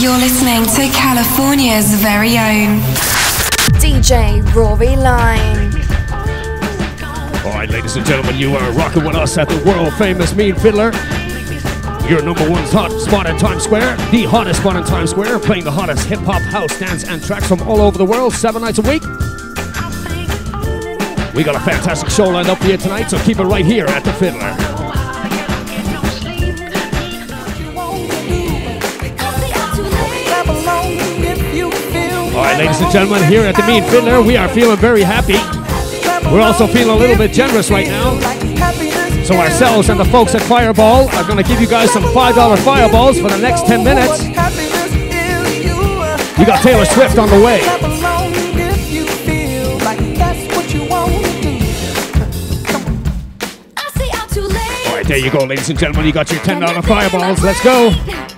You're listening to California's very own DJ Rory Lyne. All right, ladies and gentlemen, you are rocking with us at the world famous Mean Fiddler. Your number one hot spot in Times Square, the hottest spot in Times Square, playing the hottest hip hop, house, dance, and tracks from all over the world, seven nights a week. We got a fantastic show lined up for you tonight, so keep it right here at the Fiddler. Ladies and gentlemen, here at the Mean Fiddler, we are feeling very happy. We're also feeling a little bit generous right now. So ourselves and the folks at Fireball are going to give you guys some $5 fireballs for the next 10 minutes. You got Taylor Swift on the way. All right, there you go, ladies and gentlemen. You got your $10 fireballs. Let's go.